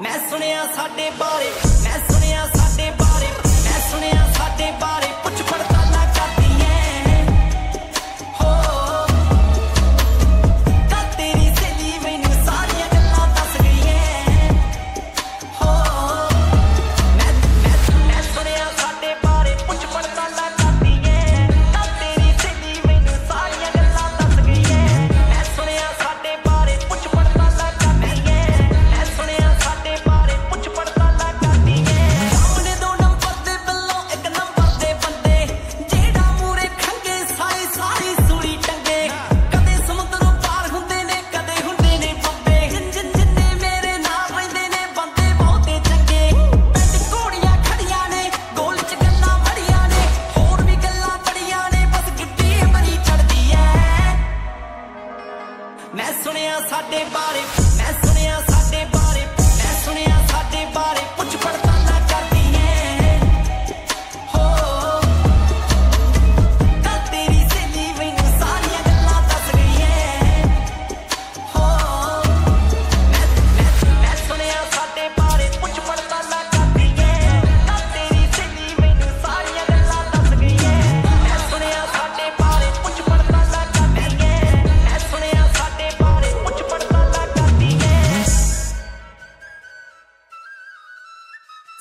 ਮੈਂ ਸੁਣਿਆ ਸਾਡੇ ਬਾਰੇ ਮੈਂ ਸੁਣਿਆ ਸਾਡੇ ਮੈਂ ਸੁਣਿਆ ਸਾਡੇ ਬਾਰੇ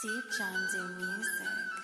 Deep John's in music.